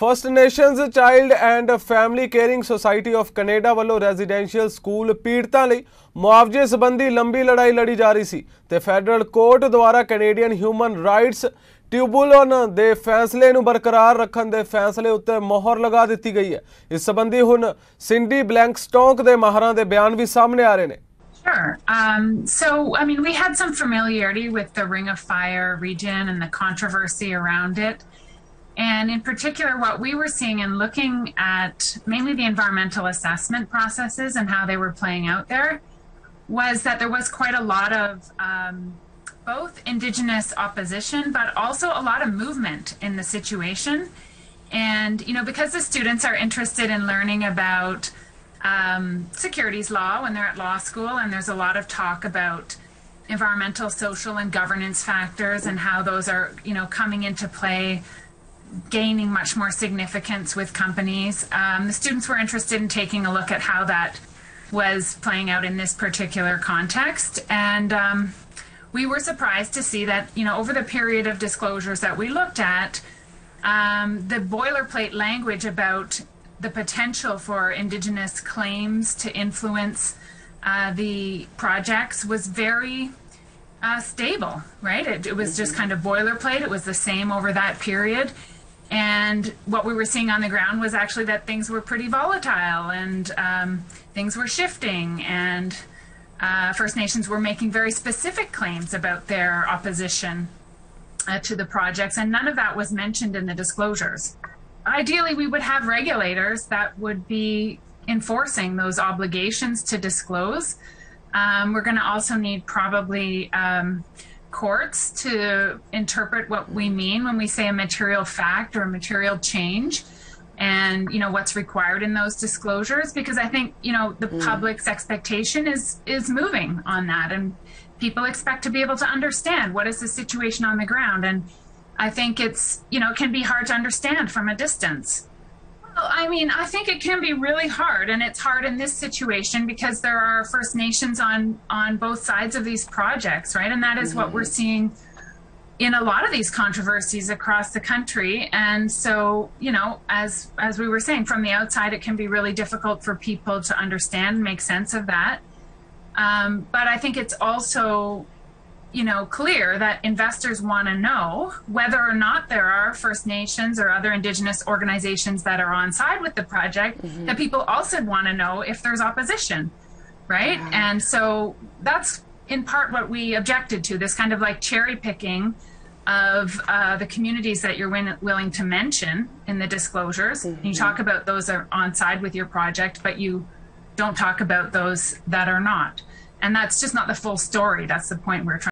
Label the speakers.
Speaker 1: First nations child and family caring society of Canada ਵੱਲੋਂ residential school ਪੀੜਤਾਂ ਲਈ ਮੁਆਵਜ਼ੇ ਸੰਬੰਧੀ ਲੰਬੀ ਲੜਾਈ ਲੜੀ ਜਾ ਰਹੀ ਸੀ ਤੇ ਫੈਡਰਲ ਕੋਰਟ ਦੁਆਰਾ ਕੈਨੇਡੀਅਨ ਹਿਊਮਨ ਰਾਈਟਸ ਟ੍ਰਿਬਿਊਨਲ ਦੇ ਫੈਸਲੇ ਨੂੰ ਬਰਕਰਾਰ ਰੱਖਣ ਦੇ ਫੈਸਲੇ ਉੱਤੇ ਮੋਹਰ ਲਗਾ ਦਿੱਤੀ ਗਈ ਹੈ ਇਸ ਸੰਬੰਧੀ ਹੁਣ ਸਿੰਡੀ ਬਲੈਂਕਸਟੌਕ ਦੇ ਮਾਹਰਾਂ ਦੇ ਬਿਆਨ ਵੀ ਸਾਹਮਣੇ ਆ ਰਹੇ ਨੇ
Speaker 2: Sure. Um, so, I mean, we had some familiarity with the Ring of Fire region and the controversy around it. And in particular, what we were seeing and looking at mainly the environmental assessment processes and how they were playing out there was that there was quite a lot of um, both Indigenous opposition, but also a lot of movement in the situation. And, you know, because the students are interested in learning about um, securities law when they're at law school, and there's a lot of talk about environmental, social, and governance factors and how those are, you know, coming into play, gaining much more significance with companies. Um, the students were interested in taking a look at how that was playing out in this particular context, and um, we were surprised to see that, you know, over the period of disclosures that we looked at, um, the boilerplate language about the potential for Indigenous claims to influence uh, the projects was very uh, stable, right? It, it was just kind of boilerplate. It was the same over that period. And what we were seeing on the ground was actually that things were pretty volatile and um, things were shifting, and uh, First Nations were making very specific claims about their opposition uh, to the projects, and none of that was mentioned in the disclosures. Ideally, we would have regulators that would be enforcing those obligations to disclose. Um, we're going to also need probably um, courts to interpret what we mean when we say a material fact or a material change and you know what's required in those disclosures because i think you know the mm. public's expectation is is moving on that and people expect to be able to understand what is the situation on the ground. And i think it's you know it can be hard to understand from a distance I mean, I think it can be really hard, and it's hard in this situation because there are First Nations on on both sides of these projects, right? And that is what we're seeing in a lot of these controversies across the country. And so, you know, as as we were saying, from the outside, it can be really difficult for people to understand make sense of that. Um, but I think it's also you know clear that investors want to know whether or not there are first nations or other indigenous organizations that are on side with the project that people also want to know if there's opposition right? And so that's in part what we objected to this kind of like cherry picking of uh, the communities that you're win- willing to mention in the disclosures. You talk about those that are on side with your project but you don't talk about those that are not. And that's just not the full story. That's the point we're trying